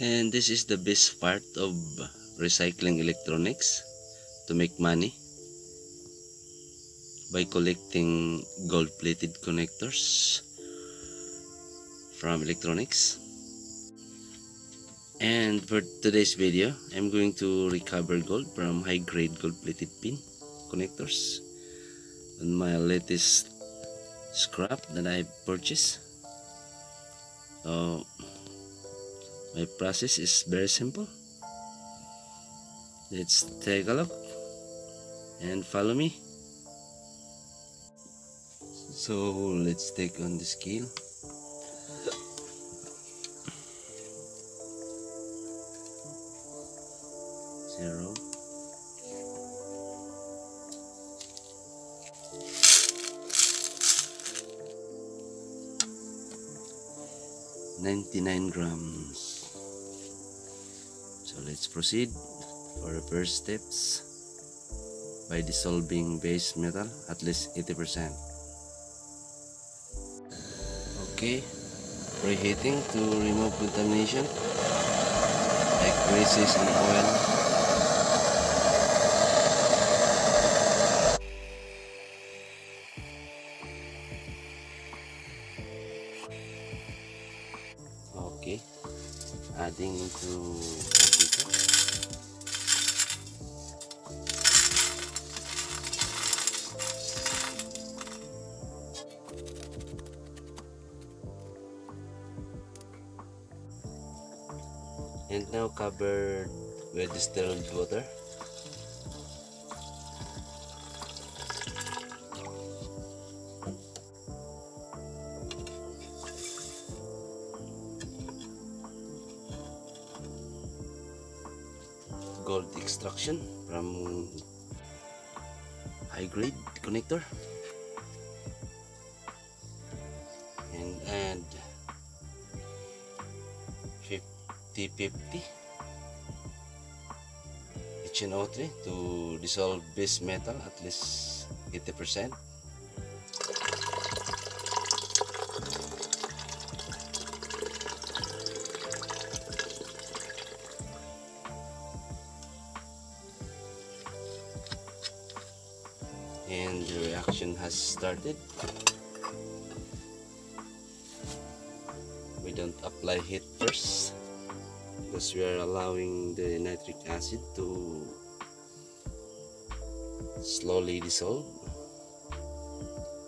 And this is the best part of recycling electronics to make money by collecting gold-plated connectors from electronics. And for today's video, I'm going to recover gold from high-grade gold-plated pin connectors on my latest scrap that I purchased. So, my process is very simple. Let's take a look and follow me. So let's take on the scale. Zero. 99 grams so let's proceed for the first steps by dissolving base metal at least 80% okay preheating to remove contamination like greases and oil. Okay adding into and now covered with distilled water. Gold extraction from high grade connector 50-50 HNO3 to dissolve base metal at least 80% and the reaction has started. We don't apply heat first because we are allowing the nitric acid to slowly dissolve.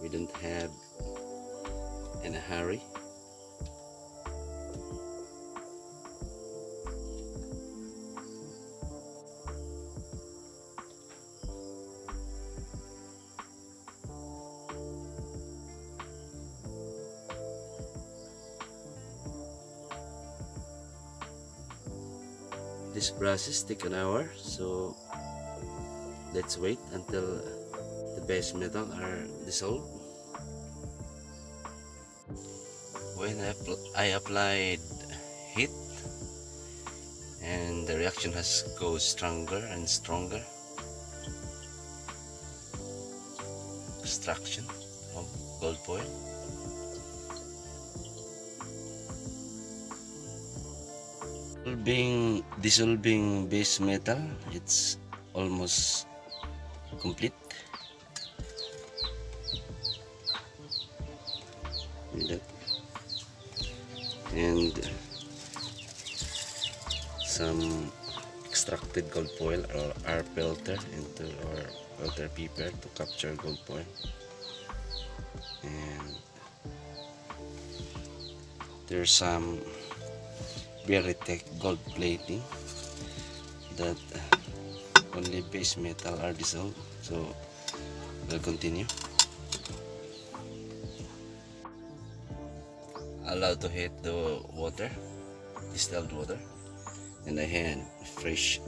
We don't have in a hurry this process take an hour so let's wait until the base metal are dissolved. When I, I applied heat and the reaction has go stronger and stronger. Extraction of gold foil dissolving dissolving base metal it's almost complete. And some extracted gold foil or our filter into our filter paper to capture gold foil. And there's some very thick gold plating that only base metal are dissolved. So we'll continue. Allow to hit the water distilled water. And I had fresh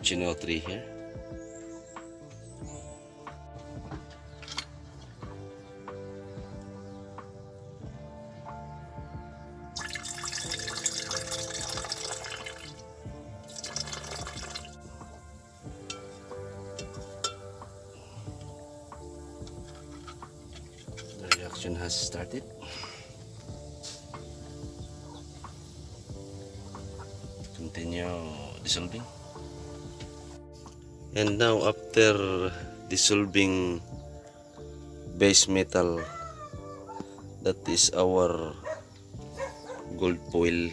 chino tree here reaction has started. Continue dissolving. And now after dissolving base metal that is our gold foil.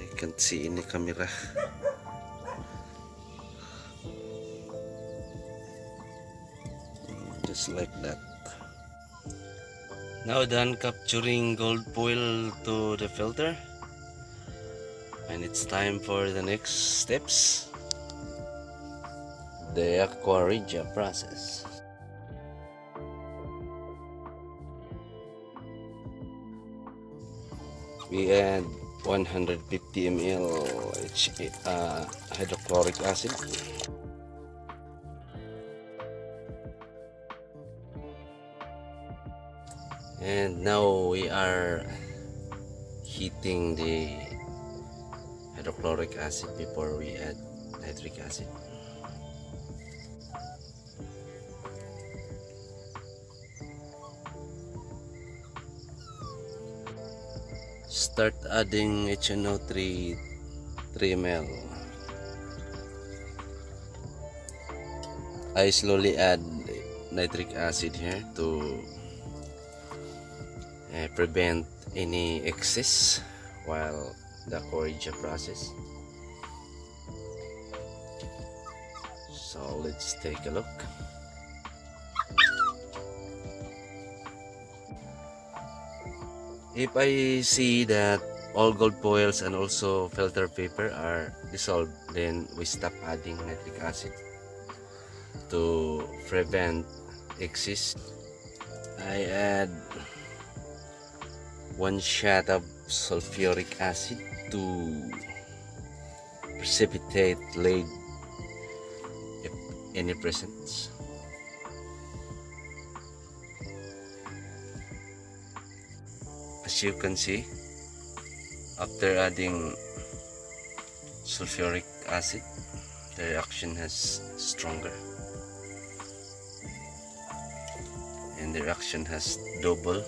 I can't see any camera just like that. Now done capturing gold foil to the filter. And it's time for the next steps. The aqua regia process. We add 150 ml uh, hydrochloric acid and now we are heating the hydrochloric acid before we add nitric acid. Start adding HNO3 3 ml. I slowly add nitric acid here to uh, prevent any excess while the aqua regia process. So let's take a look. If I see that all gold foils and also filter paper are dissolved then we stop adding nitric acid to prevent excess I add one shot of sulfuric acid to precipitate lead if any presence. As you can see after adding sulfuric acid the reaction has stronger. And the reaction has double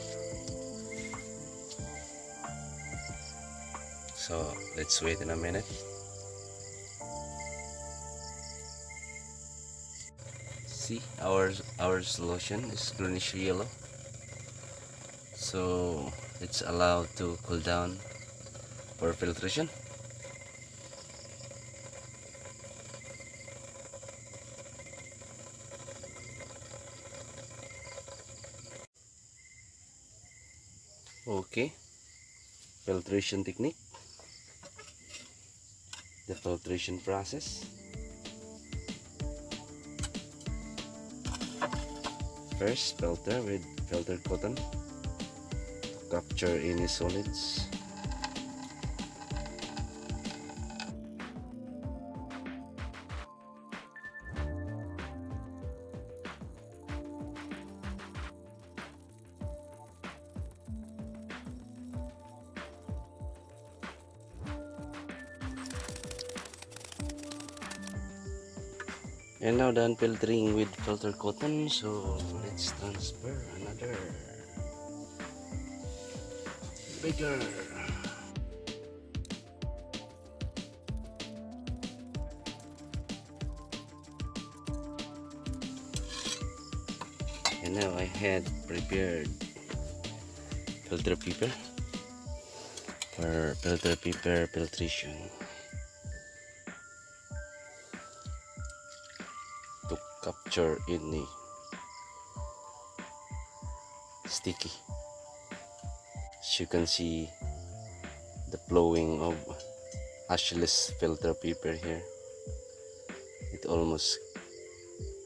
so let's wait in a minute. See our our solution is greenish yellow. So it's allowed to cool down for filtration. Okay. Filtration technique the filtration process. First filter with filter cotton. To capture any solids done filtering with filter cotton so let's transfer another. Bigger. And now I had prepared filter paper for filter paper filtration capture any sticky. As you can see the flowing of ashless filter paper here. It almost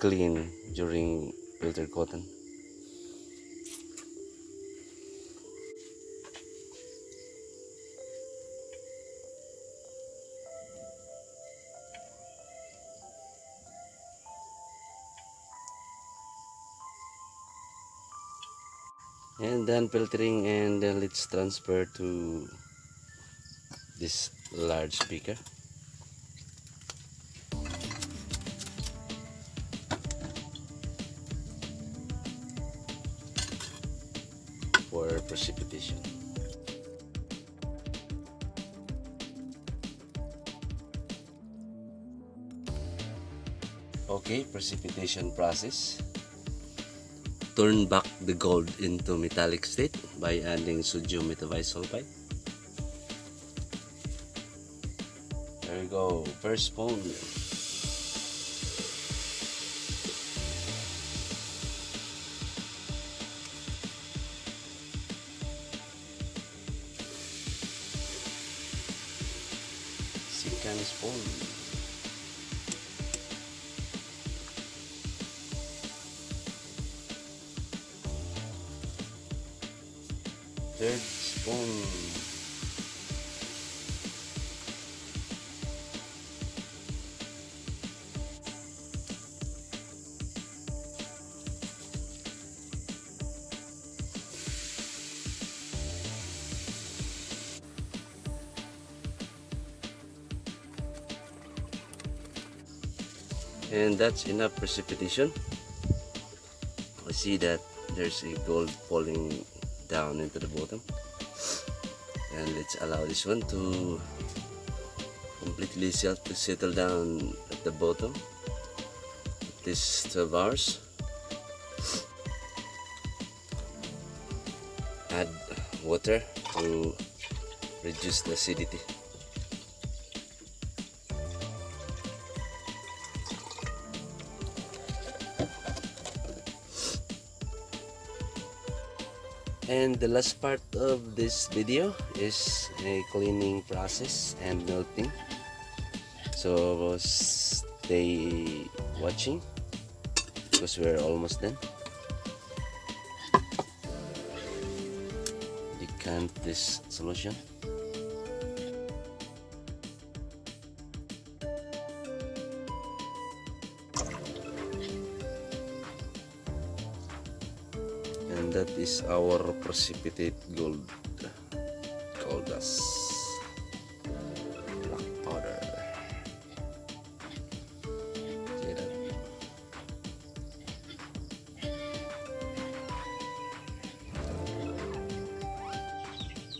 clean during filter cotton and then filtering and then let's transfer to this large beaker for precipitation. Okay, precipitation process. Turn back the gold into metallic state by adding sodium metabisulfite. There we go, first spoon. Third spoon and that's enough precipitation. I see that there's a gold falling down into the bottom. And let's allow this one to completely settle down at the bottom. At least 12 hours. Add water to reduce the acidity and the last part of this video is a cleaning process and melting. So stay watching because we're almost done. Decant this solution and that is our precipitate gold gold dust. Black powder. See that?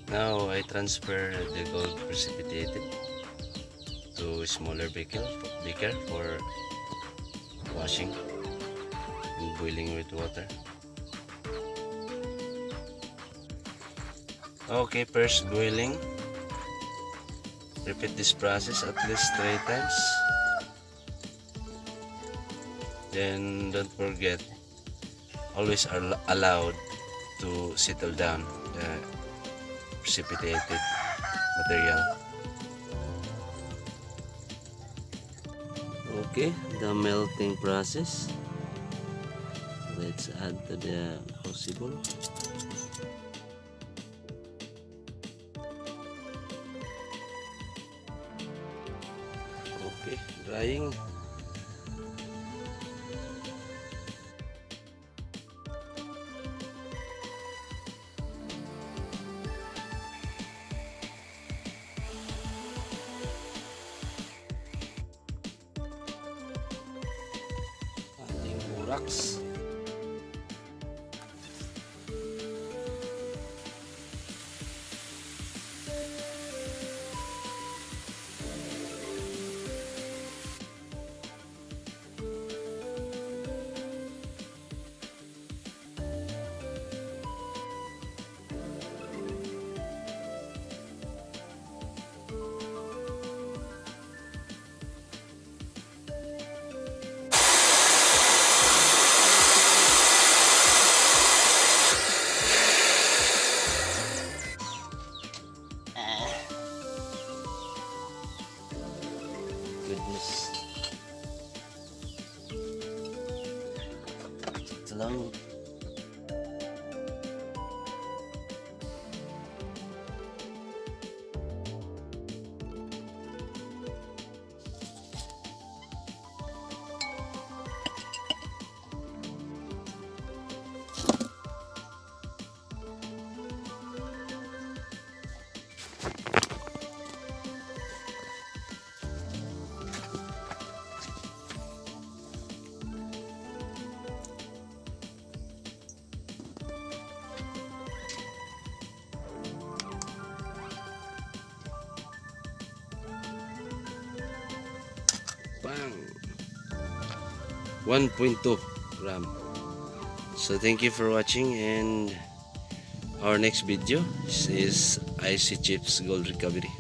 now I transfer the gold precipitated to a smaller beaker, beaker for washing and boiling with water Okay, first boiling. Repeat this process at least three times. Then don't forget, always are allowed to settle down the precipitated material. Okay, the melting process. Let's add to the crucible. aing. Anjing buraks. 1.2 gram. So thank you for watching and our next video is IC Chips Gold Recovery